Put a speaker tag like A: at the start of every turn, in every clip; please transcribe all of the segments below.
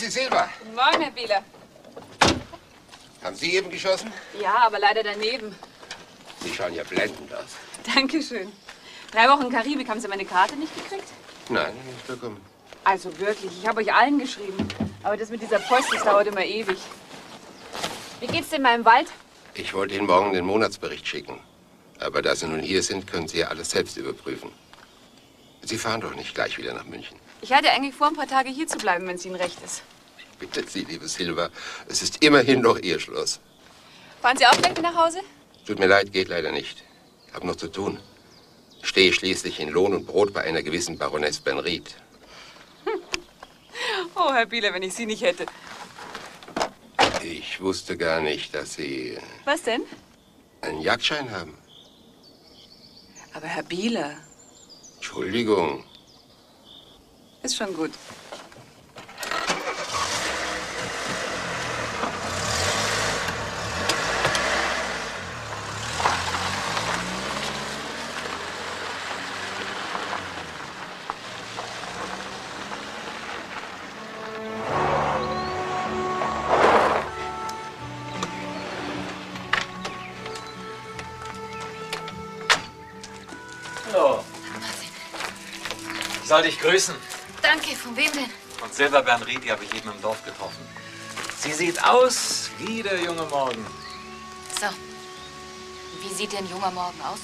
A: Sie, Silber.
B: Guten Morgen, Herr Bieler.
A: Haben Sie eben geschossen?
B: Ja, aber leider daneben.
A: Sie schauen ja blendend aus.
B: Dankeschön. Drei Wochen Karibik, haben Sie meine Karte nicht gekriegt?
A: Nein, nicht bekommen.
B: Also wirklich, ich habe euch allen geschrieben. Aber das mit dieser Post, das dauert immer ewig. Wie geht's denn im Wald?
A: Ich wollte Ihnen morgen den Monatsbericht schicken. Aber da Sie nun hier sind, können Sie ja alles selbst überprüfen. Sie fahren doch nicht gleich wieder nach München.
B: Ich hatte eigentlich vor, ein paar Tage hier zu bleiben, wenn es Ihnen recht ist.
A: Bitte Sie, liebe Silva, es ist immerhin noch Ihr Schloss.
B: Fahren Sie auch gleich nach Hause?
A: Tut mir leid, geht leider nicht. Hab noch zu tun. Stehe schließlich in Lohn und Brot bei einer gewissen Baroness Benried.
B: Oh, Herr Bieler, wenn ich Sie nicht hätte.
A: Ich wusste gar nicht, dass Sie
B: Was denn?
A: einen Jagdschein haben.
B: Aber Herr Bieler,
A: Entschuldigung.
B: ist schon gut.
C: Soll dich grüßen.
D: Danke, von wem denn?
C: Und Silva Bernried, die habe ich eben im Dorf getroffen. Sie sieht aus wie der junge Morgen.
D: So. Wie sieht denn junger Morgen aus?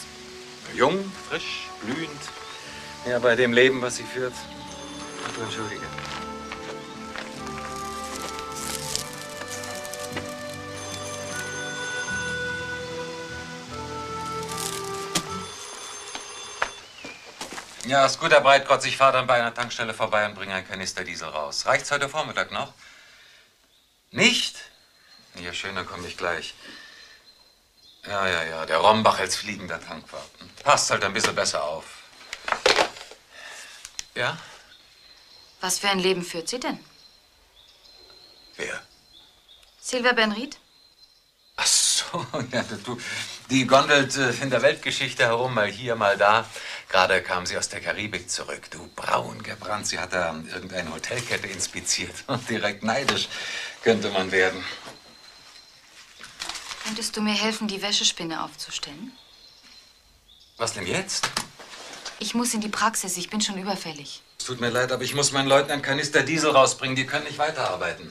C: Jung, frisch, blühend. Ja, bei dem Leben, was sie führt. Ach, du entschuldige. Ja, ist gut, Herr Breitkotz. Ich fahre dann bei einer Tankstelle vorbei und bringe einen Kanister Diesel raus. Reicht's heute Vormittag noch? Nicht? Ja, schön, dann komme ich gleich. Ja, ja, ja, der Rombach als fliegender Tankwart. Passt halt ein bisschen besser auf. Ja?
D: Was für ein Leben führt sie denn?
C: Wer?
D: Silvia Benried?
C: Ach so, ja, du, die gondelt äh, in der Weltgeschichte herum, mal hier, mal da. Gerade kam sie aus der Karibik zurück. Du, braun gebrannt. Sie hat da irgendeine Hotelkette inspiziert. Direkt neidisch könnte man werden.
D: Könntest du mir helfen, die Wäschespinne aufzustellen?
C: Was denn jetzt?
D: Ich muss in die Praxis, ich bin schon überfällig.
C: Es tut mir leid, aber ich muss meinen Leuten einen Kanister Diesel rausbringen. Die können nicht weiterarbeiten.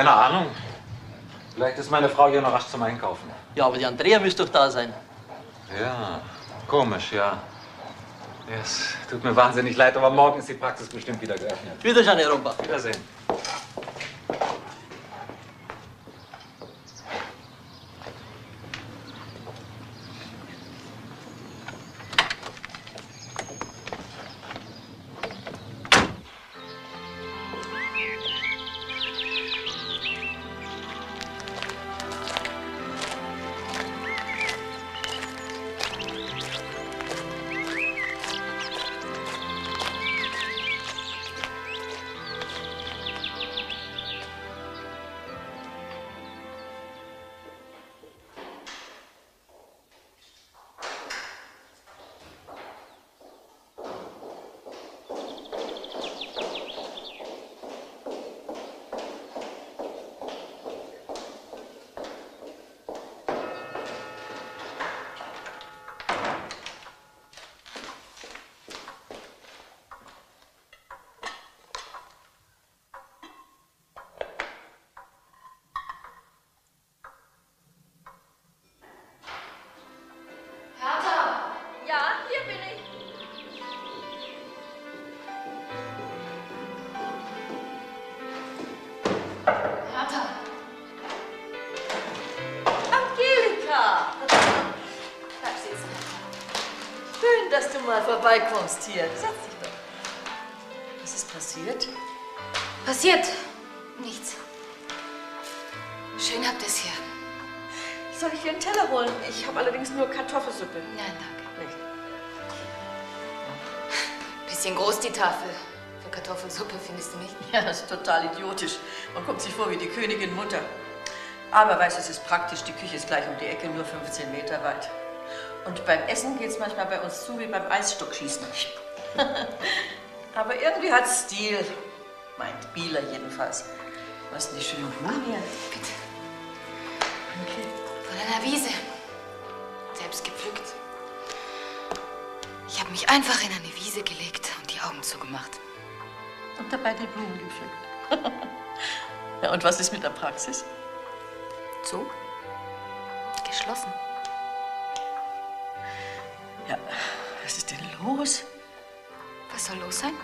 C: Keine Ahnung. Vielleicht ist meine Frau hier noch rasch zum Einkaufen.
E: ja, aber die Andrea müsste doch da sein.
C: Ja, komisch, ja. Es tut mir wahnsinnig leid, aber morgen ist die Praxis bestimmt wieder geöffnet.
E: Wiederschauen, Herr Rombach.
C: Wiedersehen.
F: Vorbeikommst hier. Setz dich doch. Was ist passiert?
D: Passiert nichts. Schön habt ihr es hier.
F: Soll ich dir einen Teller holen? Ich habe allerdings nur Kartoffelsuppe.
D: Nein, danke.
F: Nicht.
D: Bisschen groß die Tafel. Für Kartoffelsuppe findest du nicht?
F: Ja, das ist total idiotisch. Man kommt sich vor wie die Königin Mutter. Aber weißt du, es ist praktisch. Die Küche ist gleich um die Ecke, nur 15 Meter weit. Und beim Essen geht es manchmal bei uns zu wie beim Eisstockschießen. Aber irgendwie hat Stil. Meint Bieler jedenfalls. Was sind die schönen Blumen hier?
D: Bitte.
F: Okay.
D: Von einer Wiese. Selbst gepflückt. Ich habe mich einfach in eine Wiese gelegt und die Augen zugemacht.
F: Und dabei die Blumen gepflückt. ja, und was ist mit der Praxis?
D: So? Geschlossen.
F: Ja, was ist denn los?
D: Was soll los sein?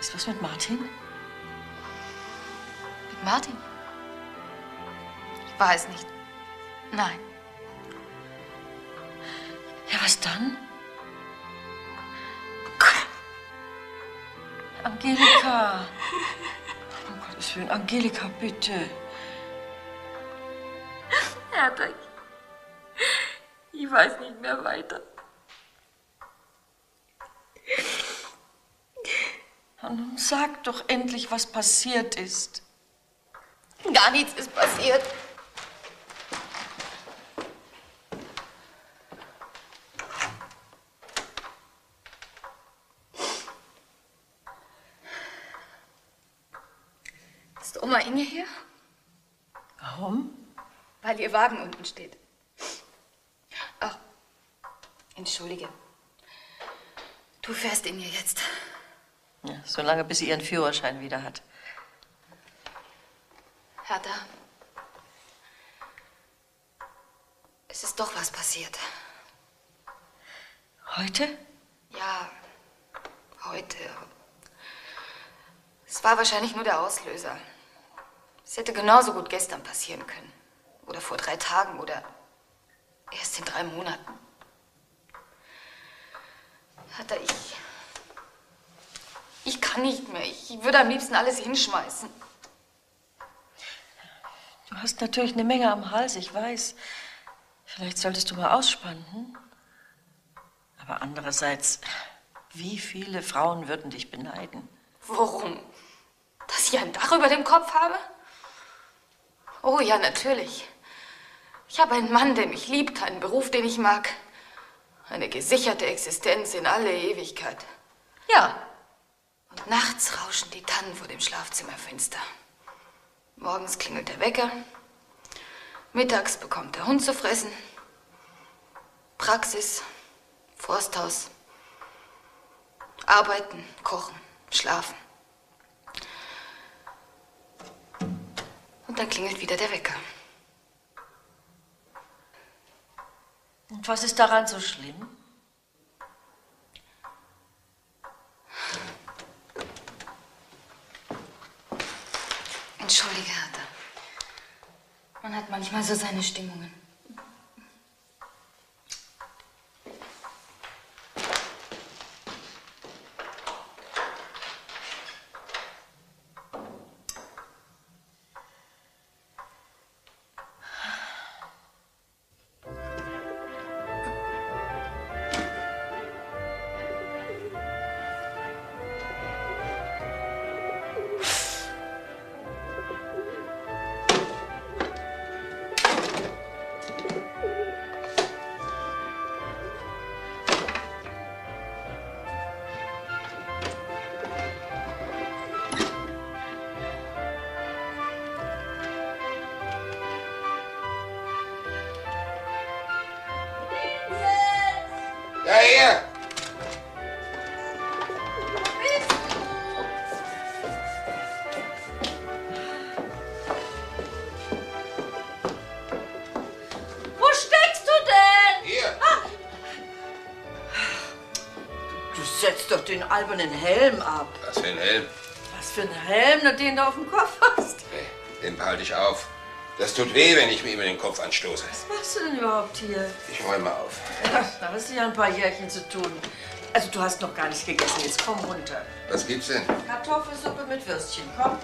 F: Ist was mit Martin?
D: Mit Martin? Ich weiß nicht. Nein.
F: Ja, was dann? Angelika! Um Gottes Willen, Angelika, bitte.
B: Ich, ich weiß nicht mehr weiter.
F: Na, Nun sag doch endlich, was passiert ist.
D: Gar nichts ist passiert. Ist Oma Inge hier?
F: Warum?
D: Weil ihr Wagen unten steht. Ach, entschuldige. Du fährst Inge jetzt.
F: Ja, so lange, bis sie ihren Führerschein wieder hat.
D: Hertha. Es ist doch was passiert.
F: Heute?
D: Ja, heute. Es war wahrscheinlich nur der Auslöser. Es hätte genauso gut gestern passieren können. Oder vor drei Tagen oder erst in drei Monaten. Hertha, ich. Ich kann nicht mehr. Ich würde am liebsten alles hinschmeißen.
F: Du hast natürlich eine Menge am Hals, ich weiß. Vielleicht solltest du mal ausspannen. Hm? Aber andererseits, wie viele Frauen würden dich beneiden?
D: Warum? Dass ich ein Dach über dem Kopf habe? Oh ja, natürlich. Ich habe einen Mann, der mich liebt, einen Beruf, den ich mag. Eine gesicherte Existenz in alle Ewigkeit. Ja. Und nachts rauschen die Tannen vor dem Schlafzimmerfenster. Morgens klingelt der Wecker. Mittags bekommt der Hund zu fressen. Praxis, Forsthaus. Arbeiten, kochen, schlafen. Und dann klingelt wieder der Wecker.
F: Und was ist daran so schlimm?
D: Entschuldige, Hertha. Man hat manchmal so seine Stimmungen.
F: Albernen Helm ab.
A: Was für ein Helm.
F: Was für ein Helm, na, den du auf dem Kopf hast.
A: Nee, den behalte ich auf. Das tut weh, wenn ich mir immer den Kopf anstoße.
F: Was machst du denn überhaupt hier?
A: Ich räume auf.
F: Ja, da hast du ja ein paar Jährchen zu tun. Also du hast noch gar nicht gegessen, jetzt komm runter.
A: Was gibt's denn?
F: Kartoffelsuppe mit Würstchen, komm.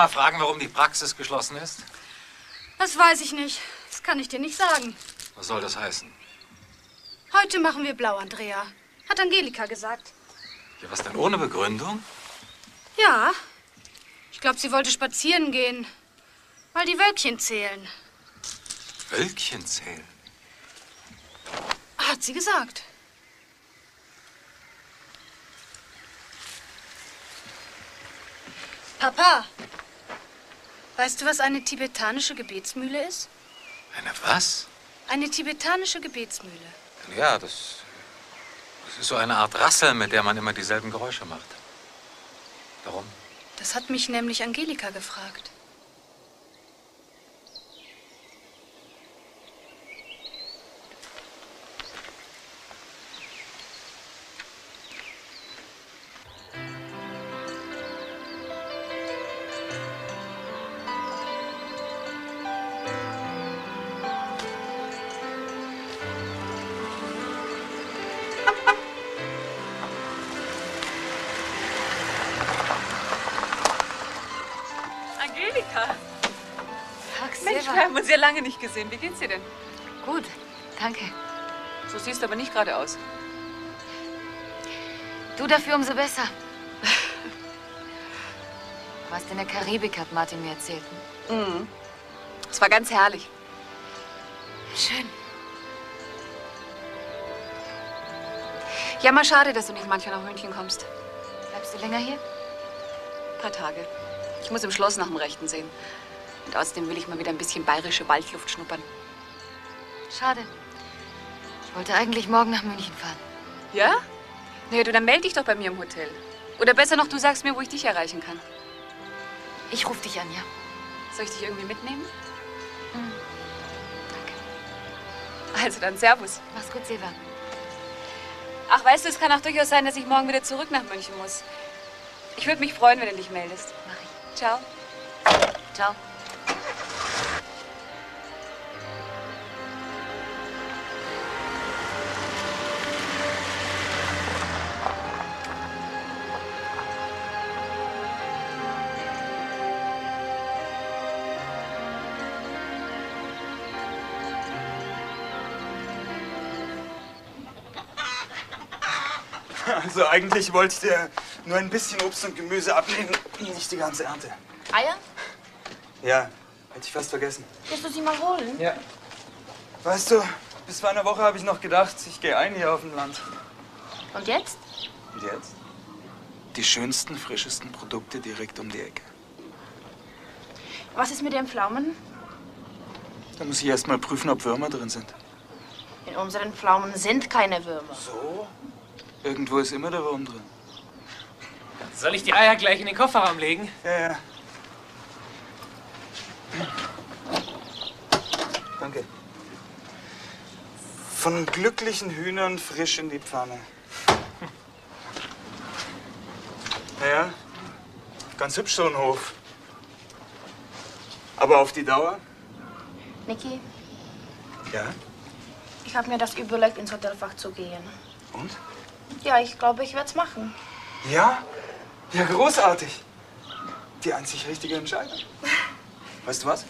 C: Mal fragen, warum die Praxis geschlossen ist?
G: Das weiß ich nicht. Das kann ich dir nicht sagen.
C: Was soll das heißen?
G: Heute machen wir blau, Andrea. Hat Angelika gesagt.
C: Ja, was denn ohne Begründung?
G: Ja. Ich glaube, sie wollte spazieren gehen. Weil die Wölkchen zählen.
C: Wölkchen zählen.
G: Hat sie gesagt. Papa, weißt du, was eine tibetanische Gebetsmühle ist?
C: Eine was?
G: Eine tibetanische Gebetsmühle.
C: Ja, das, das ist so eine Art Rassel, mit der man immer dieselben Geräusche macht. Warum?
G: Das hat mich nämlich Angelika gefragt.
B: Ja lange nicht gesehen. Wie geht's dir denn?
D: Gut, danke.
B: So siehst du aber nicht gerade aus.
D: Du dafür umso besser. Du warst in der Karibik, hat Martin mir erzählt.
B: Es war ganz herrlich.
D: Schön.
B: Ja, mal schade, dass du nicht manchmal nach München kommst.
D: Bleibst du länger hier?
B: Ein paar Tage. Ich muss im Schloss nach dem Rechten sehen. Und außerdem will ich mal wieder ein bisschen bayerische Waldluft schnuppern.
D: Schade. Ich wollte eigentlich morgen nach München fahren.
B: Ja? Naja, du, dann melde dich doch bei mir im Hotel. Oder besser noch, du sagst mir, wo ich dich erreichen kann.
D: Ich rufe dich an, ja?
B: Soll ich dich irgendwie mitnehmen?
D: Danke.
B: Also dann, Servus.
D: Mach's gut, Silva.
B: Ach, weißt du, es kann auch durchaus sein, dass ich morgen wieder zurück nach München muss. Ich würde mich freuen, wenn du dich meldest.
D: Mach ich.
B: Ciao.
D: Ciao.
H: Also eigentlich wollte ich dir nur ein bisschen Obst und Gemüse abnehmen, nicht die ganze Ernte.
I: Eier?
H: Ja, hätte ich fast vergessen.
I: Willst du sie mal holen?
H: Ja. Weißt du, bis vor einer Woche habe ich noch gedacht, ich gehe ein hier auf dem Land.
I: Und jetzt?
H: Und jetzt? Die schönsten, frischesten Produkte direkt um die Ecke.
I: Was ist mit den Pflaumen?
H: Da muss ich erst mal prüfen, ob Würmer drin sind.
I: In unseren Pflaumen sind keine Würmer.
H: So? Irgendwo ist immer der Wurm drin.
J: Soll ich die Eier gleich in den Kofferraum legen?
H: Ja, ja. Danke. Von glücklichen Hühnern frisch in die Pfanne. Naja, ganz hübsch so ein Hof. Aber auf die Dauer?
I: Niki,
H: Ja.
I: ich habe mir das überlegt, ins Hotelfach zu gehen.
H: Und?
I: Ja, ich glaube, ich werde es machen.
H: Ja? Ja, großartig. Die einzig richtige Entscheidung. Weißt du was?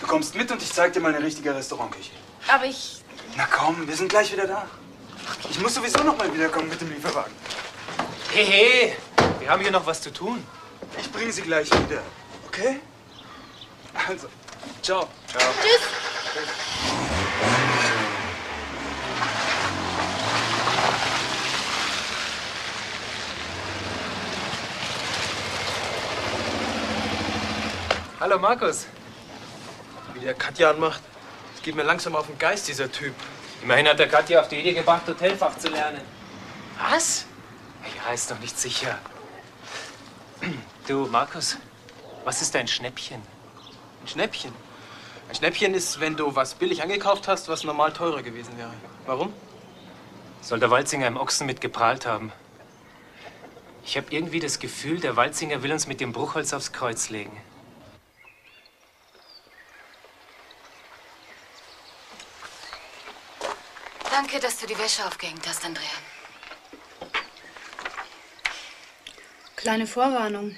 H: Du kommst mit und ich zeig dir mal eine richtige Restaurantküche.
I: Aber ich.
H: Na komm, wir sind gleich wieder da. Ich muss sowieso noch mal wiederkommen mit dem Lieferwagen.
J: Hey, hey, wir haben hier noch was zu tun.
H: Ich bringe sie gleich wieder. Okay? Also, ciao. Ciao.
I: Tschüss!
J: Hallo Markus.
K: Wie der Katja anmacht. geht mir langsam auf den Geist, dieser Typ.
J: Immerhin hat der Katja auf die Idee gebracht, Hotelfach zu lernen. Was? Ja, ist doch nicht sicher. Du, Markus, was ist dein Schnäppchen?
K: Ein Schnäppchen? Ein Schnäppchen ist, wenn du was billig angekauft hast, was normal teurer gewesen wäre. Warum?
J: Soll der Walzinger im Ochsen mit geprahlt haben? Ich habe irgendwie das Gefühl, der Walzinger will uns mit dem Bruchholz aufs Kreuz legen.
D: Danke, dass du die Wäsche aufgehängt hast, Andrea.
G: Kleine Vorwarnung.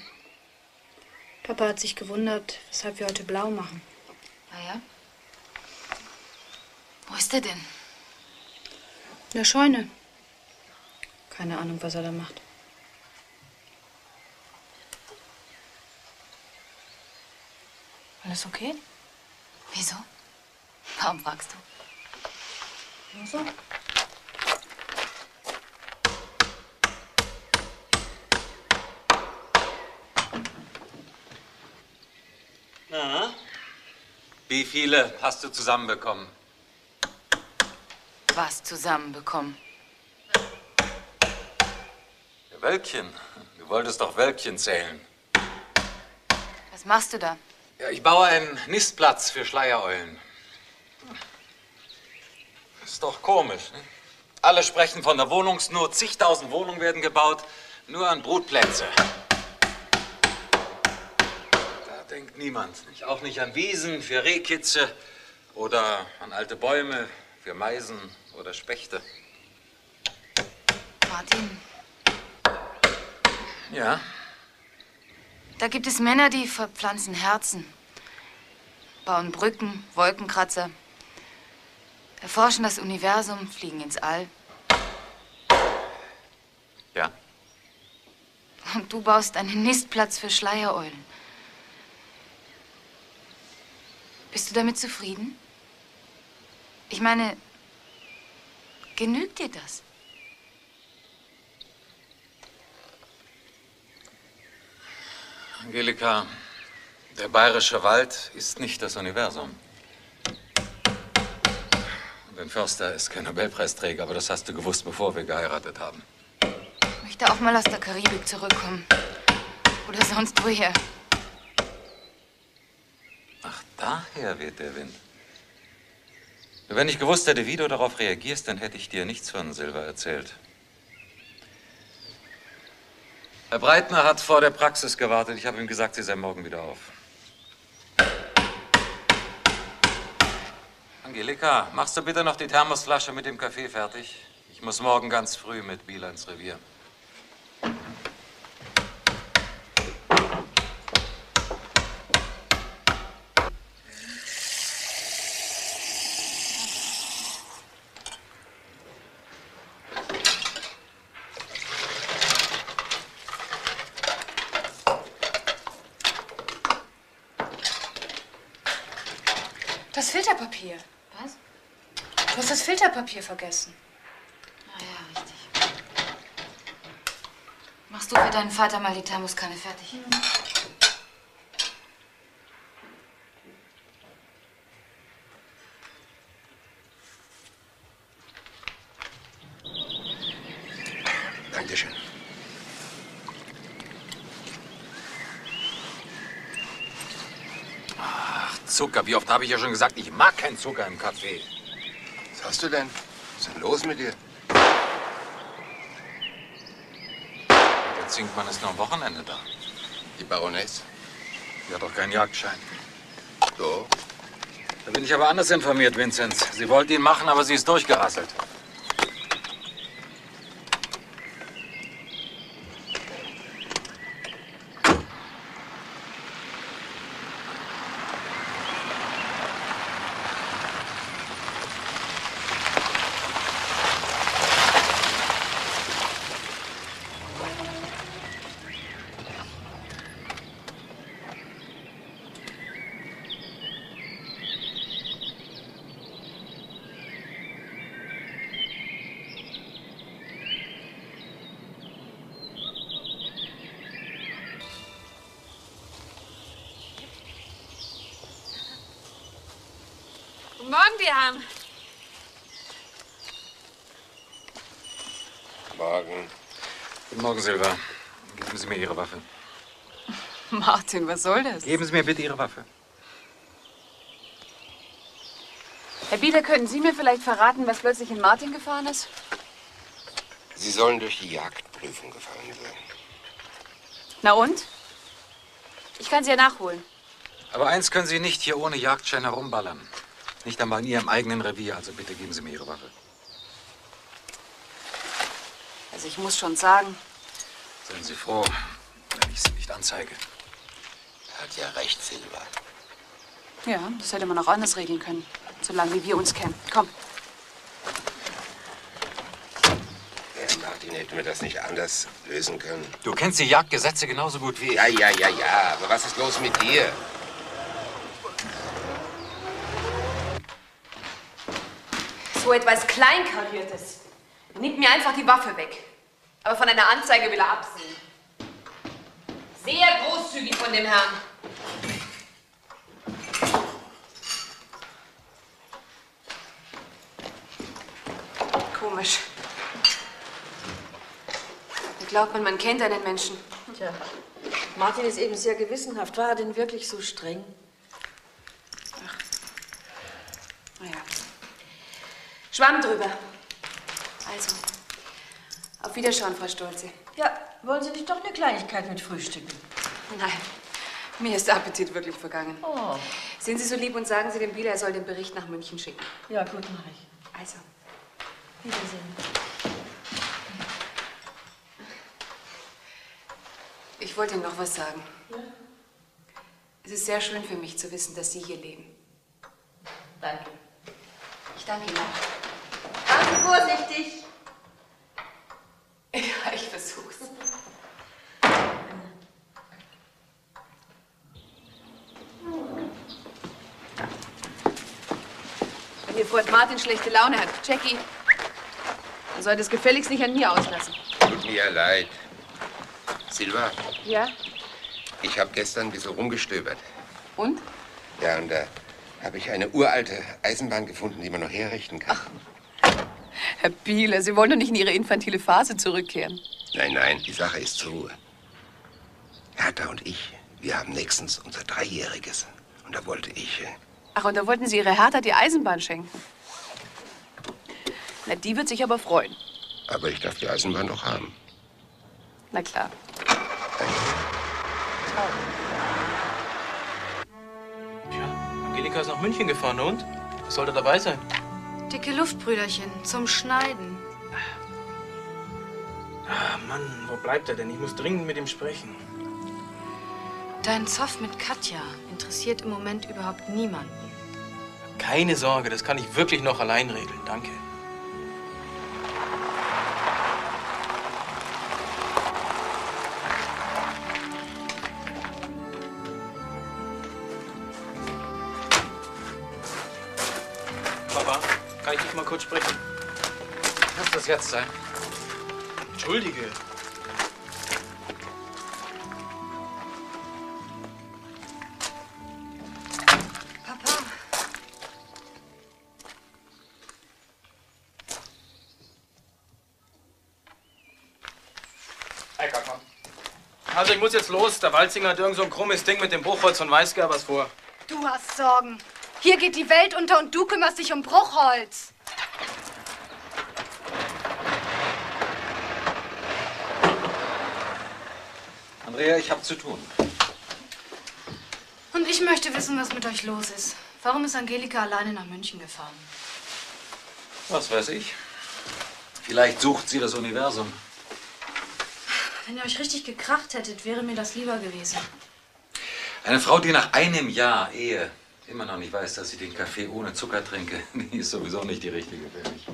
G: Papa hat sich gewundert, weshalb wir heute blau machen.
D: Ah ja? Wo ist er denn?
G: In der Scheune. Keine Ahnung, was er da macht. Alles okay?
D: Wieso? Warum fragst du?
G: So.
C: Na? Wie viele hast du zusammenbekommen?
D: Was zusammenbekommen?
C: Wölkchen. Du wolltest doch Wölkchen zählen.
D: Was machst du da?
C: Ja, ich baue einen Nistplatz für Schleiereulen. Ist doch komisch. Ne? Alle sprechen von der Wohnungsnot. Zigtausend Wohnungen werden gebaut, nur an Brutplätze. Da denkt niemand. Nicht? Auch nicht an Wiesen für Rehkitze oder an alte Bäume für Meisen oder Spechte.
D: Martin,
C: Ja,
D: da gibt es Männer, die verpflanzen Herzen, bauen Brücken, Wolkenkratzer, erforschen das Universum, fliegen ins All.
C: ja.
D: Und du baust einen Nistplatz für Schleiereulen. Bist du damit zufrieden? Ich meine, genügt dir das?
C: Angelika, der bayerische Wald ist nicht das Universum. Ein Förster ist kein Nobelpreisträger, aber das hast du gewusst, bevor wir geheiratet haben.
D: Ich möchte auch mal aus der Karibik zurückkommen. Oder sonst woher.
C: Ach, daher weht der Wind. Wenn ich gewusst hätte, wie du darauf reagierst, dann hätte ich dir nichts von Silber erzählt. Herr Breitner hat vor der Praxis gewartet. Ich habe ihm gesagt, sie sei morgen wieder auf. Angelika, machst du bitte noch die Thermosflasche mit dem Kaffee fertig? Ich muss morgen ganz früh mit Biela ins Revier.
G: Das Filterpapier.
D: Was?
G: Du Filterpapier vergessen.
D: Ah ja, richtig. Machst du für deinen Vater mal die Thermoskanne fertig?
A: Dankeschön.
C: Ach, Zucker. Wie oft habe ich ja schon gesagt, ich mag keinen Zucker im Kaffee.
A: Was hast du denn? Was ist denn los mit dir?
C: Der Zinkmann ist nur am Wochenende da.
A: Die Baroness?
C: Die hat doch keinen Jagdschein.
A: So.
C: Da bin ich aber anders informiert, Vinzenz. Sie wollte ihn machen, aber sie ist durchgerasselt.
B: Christian!
A: Morgen.
C: Guten Morgen, Silva. Geben Sie mir Ihre Waffe.
B: Martin, was soll das?
C: Geben Sie mir bitte Ihre Waffe.
B: Herr Bieler, könnten Sie mir vielleicht verraten, was plötzlich in Martin gefahren ist?
A: Sie sollen durch die Jagdprüfung gefallen sein.
B: Na und? Ich kann sie ja nachholen.
C: Aber eins können Sie nicht hier ohne Jagdschein herumballern. Nicht einmal in Ihrem eigenen Revier, also bitte geben Sie mir Ihre Waffe.
B: Also ich muss schon sagen,
C: Seien Sie froh, wenn ich Sie nicht anzeige.
A: Hat ja recht, Silva.
B: ja, das hätte man auch anders regeln können. Solange wie wir uns kennen. Komm.
A: Herr Martin, hätten wir das nicht anders lösen können?
C: Du kennst die Jagdgesetze genauso gut wie ich.
A: Ja, ja, ja, ja. Aber was ist los mit dir?
L: So etwas Kleinkariertes. Er nimmt mir einfach die Waffe weg. Aber von einer Anzeige will er absehen. Sehr großzügig von dem Herrn.
B: Komisch. Da glaubt man, man kennt einen Menschen.
F: Tja, Martin ist eben sehr gewissenhaft. War er denn wirklich so streng?
B: Naja. Schwamm drüber. Also, auf Wiederschauen, Frau Stolze.
F: Ja, wollen Sie nicht doch eine Kleinigkeit mit frühstücken?
B: Nein, mir ist der Appetit wirklich vergangen.
F: Oh.
B: Sind Sie so lieb und sagen Sie dem Bieler, er soll den Bericht nach München schicken.
F: Ja, gut, mache ich.
B: Also.
F: Wiedersehen.
B: Ich wollte Ihnen noch was sagen. Es ist sehr schön für mich zu wissen, dass Sie hier leben.
F: Danke.
B: Ich danke Ihnen auch.
F: Vorsichtig.
B: Ja, ich versuch's. Wenn Ihr Freund Martin schlechte Laune hat, Jackie, dann soll das gefälligst nicht an mir auslassen.
A: Tut mir ja leid. Silva,
B: Ja?
A: ich habe gestern ein bisschen rumgestöbert.
B: Und?
A: Ja, und da habe ich eine uralte Eisenbahn gefunden, die man noch herrichten kann.
B: Herr Bieler, Sie wollen doch nicht in Ihre infantile Phase zurückkehren.
A: Nein, nein, die Sache ist so. Hertha und ich, wir haben nächstens unser Dreijähriges. Und da wollte ich. äh,
B: Ach, und da wollten Sie Ihre Hertha die Eisenbahn schenken. Na, die wird sich aber freuen.
A: Aber ich darf die Eisenbahn doch haben.
B: Na klar.
K: Angelika ist nach München gefahren und? Was soll da dabei sein?
G: Dicke Luftbrüderchen zum Schneiden.
K: Ah, Mann, wo bleibt er denn? Ich muss dringend mit ihm sprechen.
G: Dein Zoff mit Katja interessiert im Moment überhaupt niemanden.
K: Keine Sorge, das kann ich wirklich noch allein regeln. Danke.
C: Sein?
K: Entschuldige.
G: Papa.
K: Also ich muss jetzt los. Der Walzinger hat irgend so ein krummes Ding mit dem Bruchholz von Weißgerbers vor.
G: Du hast Sorgen. Hier geht die Welt unter und du kümmerst dich um Bruchholz.
C: Andrea, ich habe zu tun.
G: Und ich möchte wissen, was mit euch los ist. Warum ist Angelika alleine nach München gefahren?
C: Was weiß ich? Vielleicht sucht sie das Universum.
G: Wenn ihr euch richtig gekracht hättet, wäre mir das lieber gewesen.
C: Eine Frau, die nach einem Jahr Ehe immer noch nicht weiß, dass sie den Kaffee ohne Zucker trinke, die ist sowieso nicht die richtige für mich.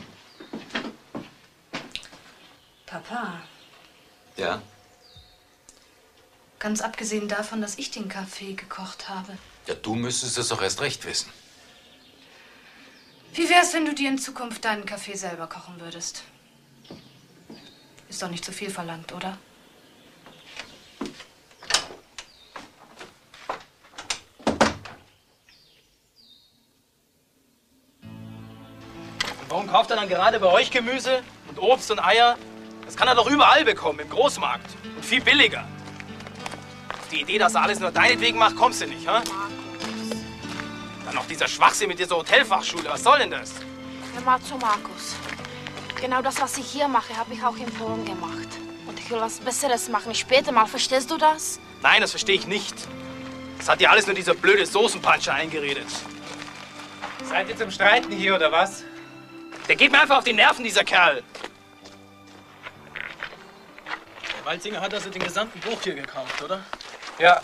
G: Papa,
C: Ja?
G: Ganz abgesehen davon, dass ich den Kaffee gekocht habe.
C: Ja, du müsstest es doch erst recht wissen.
G: Wie wär's, wenn du dir in Zukunft deinen Kaffee selber kochen würdest? Ist doch nicht zu viel verlangt, oder?
K: kauft er dann gerade bei euch Gemüse und Obst und Eier? Das kann er doch überall bekommen, im Großmarkt. Und viel billiger. Die Idee, dass er alles nur deinetwegen macht, kommst du nicht, ha? Dann noch dieser Schwachsinn mit dieser Hotelfachschule. Was soll denn das?
I: Hör mal zu, Markus. Genau das, was ich hier mache, habe ich auch in Polen gemacht. Und ich will was Besseres machen. Später mal, verstehst du das?
K: Nein, das verstehe ich nicht. Das hat dir alles nur dieser blöde Soßenpanscher eingeredet.
J: Seid ihr zum Streiten hier, oder was?
K: Der geht mir einfach auf die Nerven, dieser Kerl. Der Walzinger hat also den gesamten Bruch hier gekauft, oder? Ja.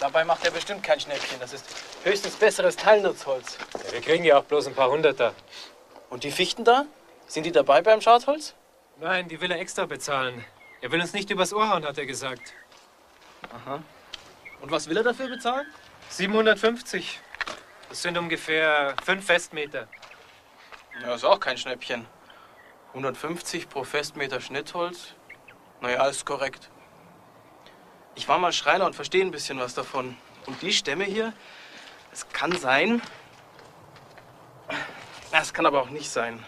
K: Dabei macht er bestimmt kein Schnäppchen. Das ist höchstens besseres Teilnutzholz.
J: Ja, wir kriegen ja auch bloß ein paar Hunderter.
K: Und die Fichten da? Sind die dabei beim Schadholz?
J: Nein, die will er extra bezahlen. Er will uns nicht übers Ohr hauen, hat er gesagt.
K: Aha. Und was will er dafür bezahlen?
J: 750. Das sind ungefähr fünf Festmeter.
K: Ja, ist auch kein Schnäppchen. 150 pro Festmeter Schnittholz? Naja, ist korrekt. Ich war mal Schreiner und verstehe ein bisschen was davon. Und die Stämme hier, es kann sein. Es kann aber auch nicht sein.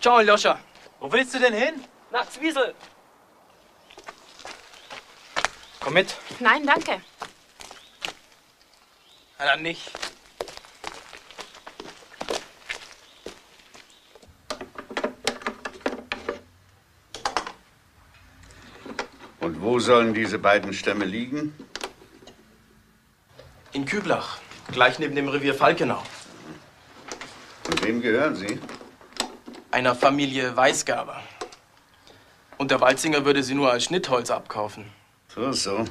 K: Ciao, Joscha.
J: Wo willst du denn hin?
K: Nach Zwiesel. Komm mit.
I: Nein, danke.
K: Na dann nicht.
M: Und wo sollen diese beiden Stämme liegen?
K: In Küblach, gleich neben dem Revier Falkenau.
M: Und wem gehören sie?
K: Einer Familie Weisgerber. Und der Walzinger würde sie nur als Schnittholz abkaufen.
M: So, so.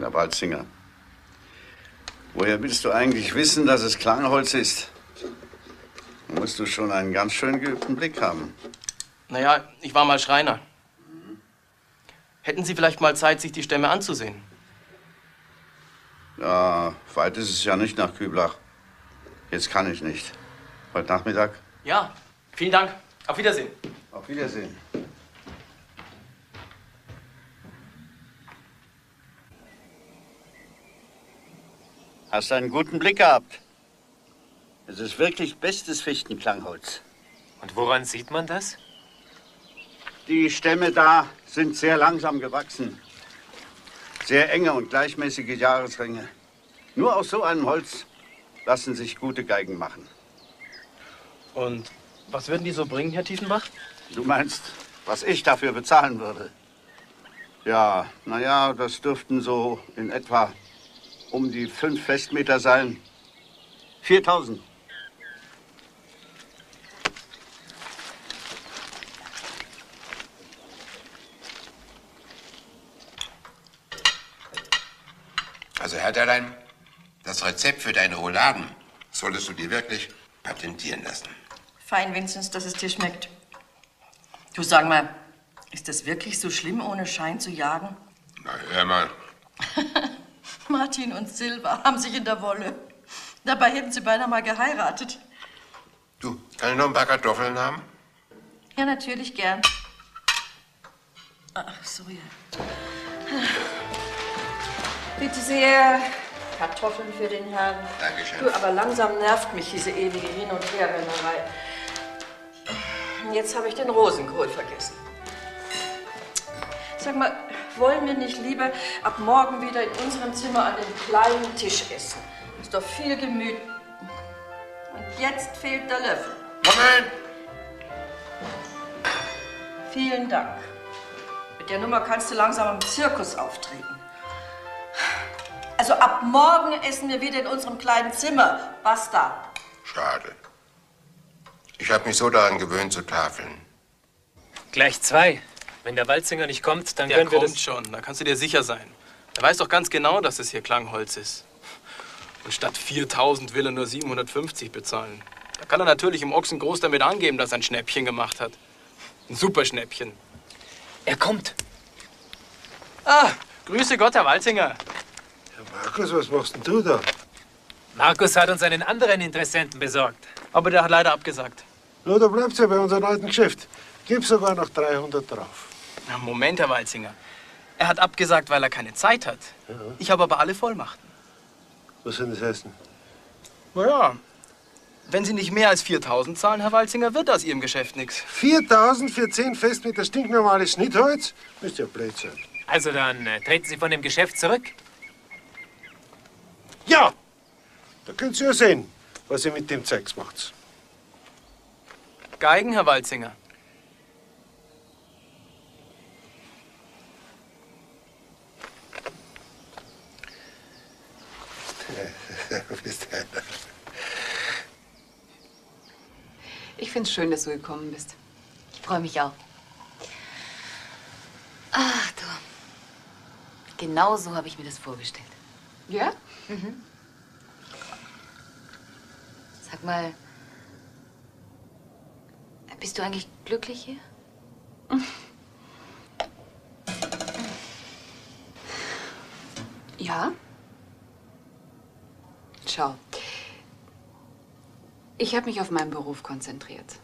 M: Der Walzinger. Woher willst du eigentlich wissen, dass es Klangholz ist? Da musst du schon einen ganz schön geübten Blick haben.
K: Naja, ich war mal Schreiner. Hätten Sie vielleicht mal Zeit, sich die Stämme anzusehen?
M: Ja, weit ist es ja nicht nach Küblach. Jetzt kann ich nicht. Heute Nachmittag?
K: Ja, vielen Dank. Auf Wiedersehen.
M: Auf Wiedersehen. Hast einen guten Blick gehabt. Es ist wirklich bestes Fichtenklangholz.
J: Und woran sieht man das?
M: Die Stämme da sind sehr langsam gewachsen. Sehr enge und gleichmäßige Jahresringe. Nur aus so einem Holz lassen sich gute Geigen machen.
K: Und was würden die so bringen, Herr Tiefenbach?
M: Du meinst, was ich dafür bezahlen würde? Ja, naja, das dürften so in etwa um die fünf Festmeter sein. 4000.
A: Also, Herr Derlein, das Rezept für deine Rouladen solltest du dir wirklich patentieren lassen.
F: Fein, Vinzenz, dass es dir schmeckt. Du sag mal, ist das wirklich so schlimm, ohne Schein zu jagen?
A: Na, hör mal.
F: Martin und Silva haben sich in der Wolle. Dabei hätten sie beinahe mal geheiratet.
A: Du, kann ich noch ein paar Kartoffeln haben?
F: Ja, natürlich gern. Ach, so ja. Bitte sehr. Kartoffeln für den Herrn.
A: Dankeschön.
F: Du, aber langsam nervt mich diese ewige Hin- und Herrennerei. Jetzt habe ich den Rosenkohl vergessen. Sag mal, wollen wir nicht lieber ab morgen wieder in unserem Zimmer an dem kleinen Tisch essen? Ist doch viel Gemüt. Und jetzt fehlt der Löffel.
A: Moment!
F: Vielen Dank. Mit der Nummer kannst du langsam im Zirkus auftreten. Also ab morgen essen wir wieder in unserem kleinen Zimmer. Basta.
A: Schade. Ich habe mich so daran gewöhnt zu tafeln.
J: Gleich zwei. Wenn der Walzinger nicht kommt, dann
K: Der
J: können wir
K: kommt
J: das...
K: schon, da kannst du dir sicher sein. Er weiß doch ganz genau, dass es hier Klangholz ist. Und statt 4000 will er nur 750 bezahlen. Da kann er natürlich im Ochsen groß damit angeben, dass er ein Schnäppchen gemacht hat. Ein super Schnäppchen.
J: Er kommt.
K: Ah, grüße Gott, Herr Walzinger.
N: Markus, was machst denn du da?
J: Markus hat uns einen anderen Interessenten besorgt.
K: Aber der hat leider abgesagt.
N: Na, da bleibt's ja bei unserem alten Geschäft. Gib sogar noch 300 drauf.
K: Na, Moment, Herr Walzinger. Er hat abgesagt, weil er keine Zeit hat. Ich habe aber alle Vollmachten.
N: Was soll das heißen?
K: Na ja, Wenn Sie nicht mehr als 4000 zahlen, Herr Walzinger, wird aus Ihrem Geschäft nichts.
N: 4000 für 10 Festmeter stinknormales Schnittholz? Müsst ja blöd sein.
J: Also dann äh, treten Sie von dem Geschäft zurück.
N: Ja! Da könnt ihr ja sehen, was ihr mit dem Zeugs macht.
K: Geigen, Herr Walzinger.
B: Ich find's schön, dass du gekommen bist.
D: Ich freue mich auch. Ach du. Genau so habe ich mir das vorgestellt.
B: Ja?
D: Mhm. Sag mal, bist du eigentlich glücklich hier?
B: Ja? Schau. Ich habe mich auf meinen Beruf konzentriert.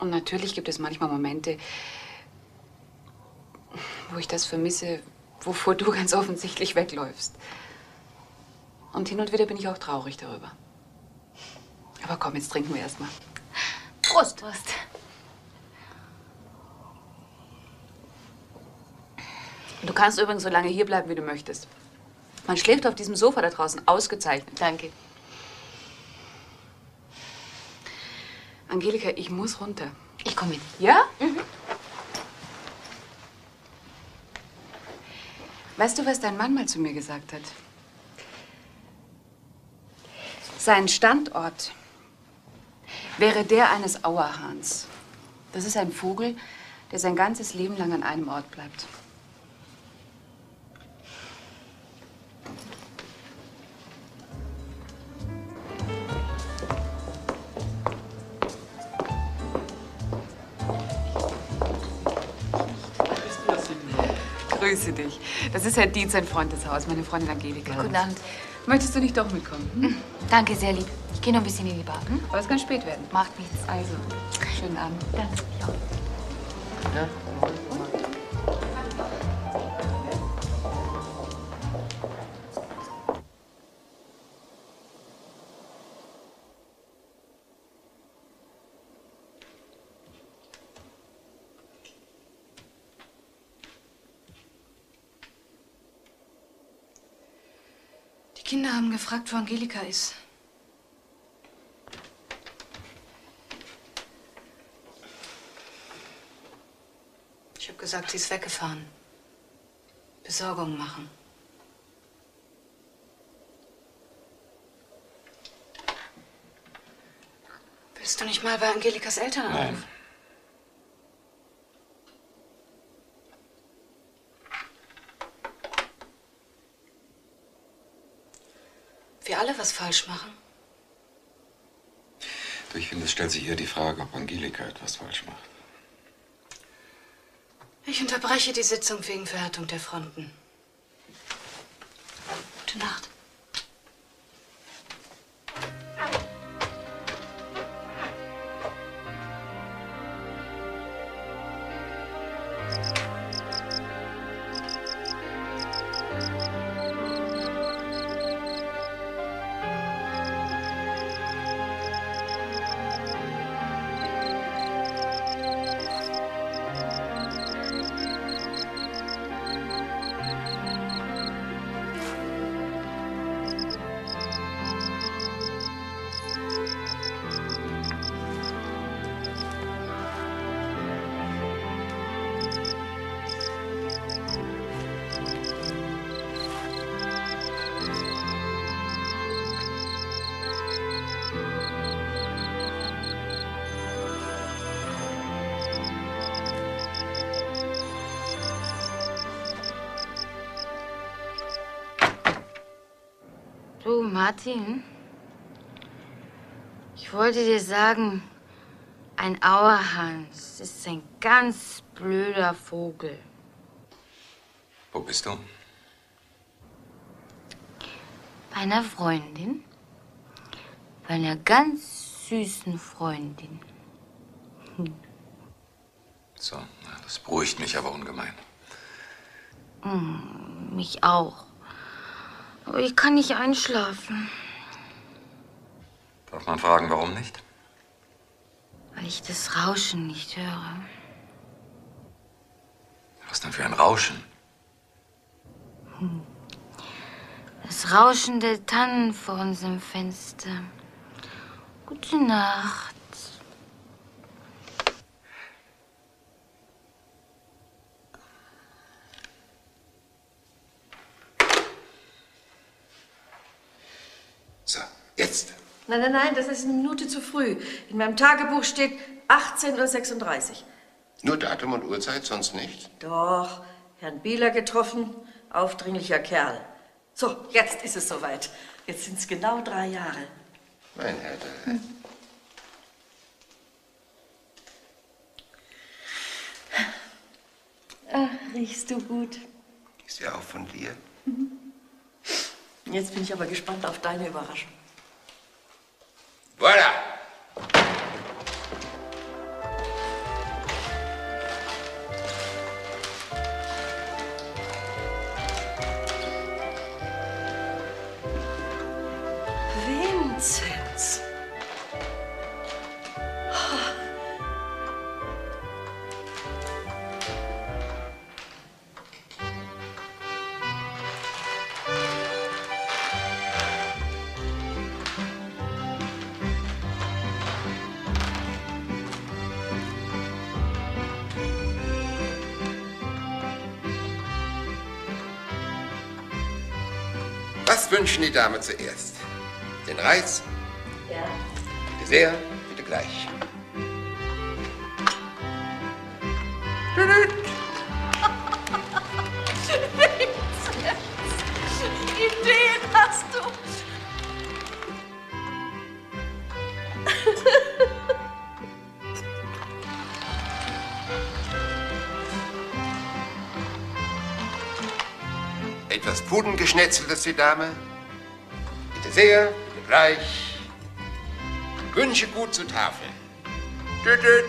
B: Und natürlich gibt es manchmal Momente, wo ich das vermisse, wovor du ganz offensichtlich wegläufst. Und hin und wieder bin ich auch traurig darüber. Aber komm, jetzt trinken wir erstmal.
D: Prost. Prost.
B: Du kannst übrigens so lange hier bleiben, wie du möchtest. Man schläft auf diesem Sofa da draußen ausgezeichnet.
D: Danke.
B: Angelika, ich muss runter.
D: Ich komme mit.
B: Ja? Weißt du, was dein Mann mal zu mir gesagt hat? Sein Standort wäre der eines Auerhahns. Das ist ein Vogel, der sein ganzes Leben lang an einem Ort bleibt. Grüße dich. Das ist Herr Dietz, sein Freund des Hauses, meine Freundin Angelika.
D: Guten Abend.
B: Möchtest du nicht doch mitkommen? Hm?
D: Danke, sehr lieb. Ich gehe noch ein bisschen in die Bar. Hm?
B: Aber es kann spät werden.
D: Macht nichts.
B: Also, schönen Abend.
D: Danke. Ja.
G: Die Kinder haben gefragt, wo Angelika ist. Ich habe gesagt, sie ist weggefahren. Besorgung machen. Willst du nicht mal bei Angelikas Eltern anrufen? Wir alle was falsch machen?
C: Ich finde, es stellt sich eher die Frage, ob Angelika etwas falsch macht.
G: Ich unterbreche die Sitzung wegen Verhärtung der Fronten. Gute Nacht.
I: Martin, ich wollte dir sagen, ein Auerhans ist ein ganz blöder Vogel.
C: Wo bist du?
I: Bei einer Freundin, bei einer ganz süßen Freundin. Hm.
C: So, das beruhigt mich aber ungemein.
I: Hm, mich auch. Aber ich kann nicht einschlafen.
C: Darf man fragen, warum nicht?
D: Weil ich das Rauschen nicht höre.
C: Was denn für ein Rauschen?
D: Hm. Das Rauschen der Tannen vor unserem Fenster. Gute Nacht.
A: So, jetzt.
F: Nein, nein, nein, das ist eine Minute zu früh. In meinem Tagebuch steht 18.36 Uhr.
A: Nur Datum und Uhrzeit, sonst nichts?
F: Doch, Herrn Bieler getroffen, aufdringlicher Kerl. So, jetzt ist es soweit. Jetzt sind es genau drei Jahre.
A: Mein Herr, da-
F: Ach, riechst du gut.
A: ist ja auch von dir.
F: Jetzt bin ich aber gespannt auf deine Überraschung.
A: Voilà! Was wünschen die Dame zuerst? Den Reis?
F: Ja.
A: Bitte sehr, bitte gleich.
F: Ideen hast du.
A: Etwas Pudengeschnetzeltes, die Dame? Bitte sehr, bitte gleich. Wünsche gut zu Tafel. Düt.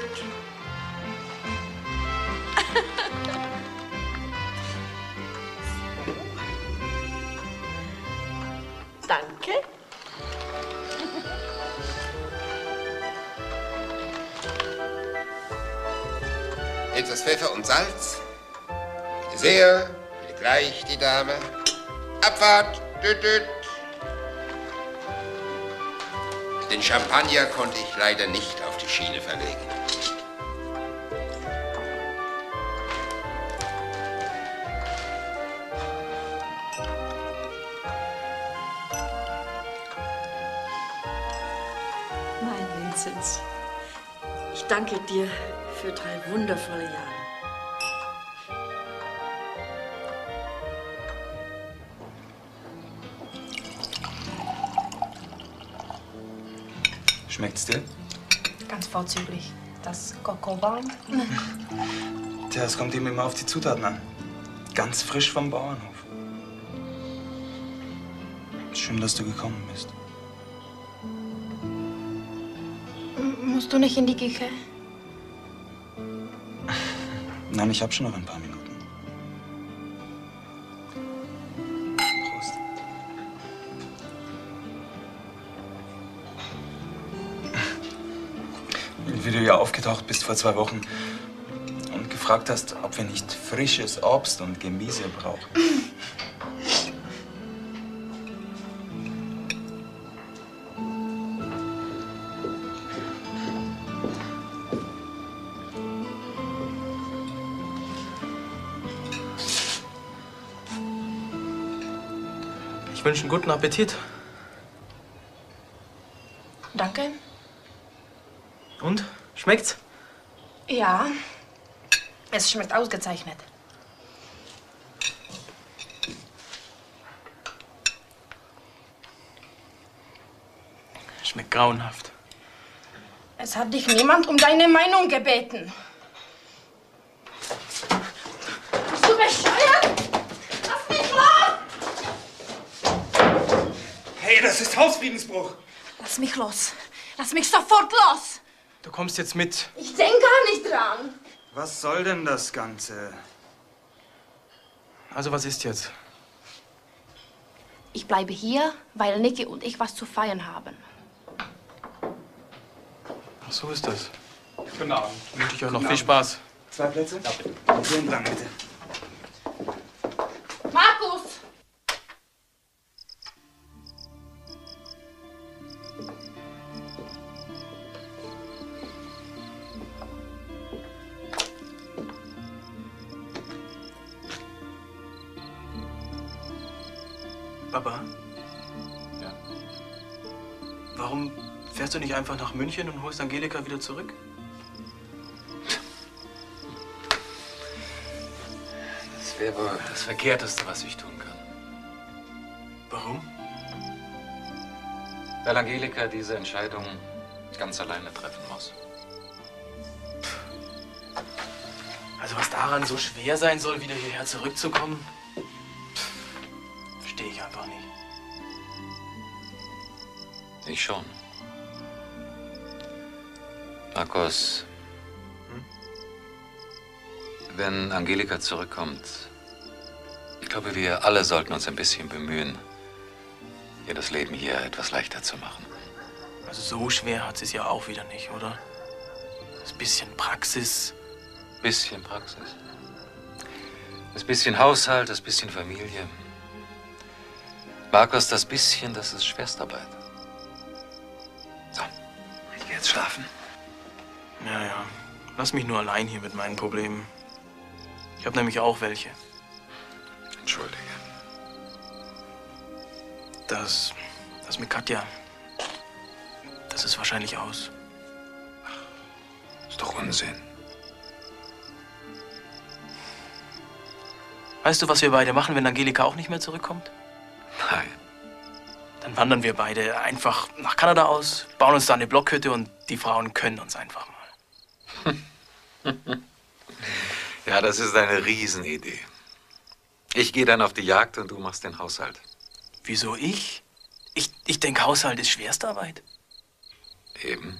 F: Danke.
A: Etwas Pfeffer und Salz? Bitte sehr, bitte gleich, die Dame. Abfahrt! Düt, düt. Den Champagner konnte ich leider nicht auf die Schiene verlegen.
F: Mein Vinzenz, ich danke dir für drei wundervolle Jahre.
H: Schmeckt's dir?
G: Ganz vorzüglich. Das Kokobaum.
H: Tja, es kommt eben immer auf die Zutaten an. Ganz frisch vom Bauernhof. Schön, dass du gekommen bist.
G: M- Musst du nicht in die Küche?
H: Nein, ich habe schon noch ein paar aufgetaucht bist vor zwei Wochen und gefragt hast, ob wir nicht frisches Obst und Gemüse brauchen.
K: Ich wünsche einen guten Appetit.
G: Danke.
K: Und? Schmeckt's?
G: Ja. Es schmeckt ausgezeichnet.
K: Schmeckt grauenhaft.
G: Es hat dich niemand um deine Meinung gebeten. Bist du bescheuert? Lass mich los!
H: Hey, das ist Hausfriedensbruch!
G: Lass mich los. Lass mich sofort los!
K: Du kommst jetzt mit.
G: Ich denk gar nicht dran.
H: Was soll denn das Ganze?
K: Also, was ist jetzt?
I: Ich bleibe hier, weil Niki und ich was zu feiern haben.
K: Ach, so ist das.
H: Guten Abend.
K: Wünsche ich euch noch
H: Guten
K: viel
H: Abend.
K: Spaß.
H: Zwei Plätze? Ja. Vielen Dank, bitte.
K: Einfach nach München und holst Angelika wieder zurück?
C: Das wäre wohl das Verkehrteste, was ich tun kann.
K: Warum?
C: Weil Angelika diese Entscheidung ganz alleine treffen muss.
K: Also was daran so schwer sein soll, wieder hierher zurückzukommen, verstehe ich einfach nicht.
C: Ich schon. Markus, wenn Angelika zurückkommt, ich glaube, wir alle sollten uns ein bisschen bemühen, ihr das Leben hier etwas leichter zu machen.
K: Also so schwer hat sie es ja auch wieder nicht, oder? Das bisschen Praxis.
C: Bisschen Praxis. Das bisschen Haushalt, das bisschen Familie. Markus, das bisschen, das ist Schwerstarbeit. So, ich gehe jetzt schlafen.
K: Ja, ja. Lass mich nur allein hier mit meinen Problemen. Ich habe nämlich auch welche.
C: Entschuldige.
K: Das, das mit Katja, das ist wahrscheinlich aus.
C: Ist doch Unsinn.
K: Weißt du, was wir beide machen, wenn Angelika auch nicht mehr zurückkommt?
C: Nein.
K: Dann wandern wir beide einfach nach Kanada aus, bauen uns da eine Blockhütte und die Frauen können uns einfach mal.
C: Ja, das ist eine Riesenidee. Ich gehe dann auf die Jagd und du machst den Haushalt.
K: Wieso ich? Ich, ich denke, Haushalt ist Schwerstarbeit.
C: Eben.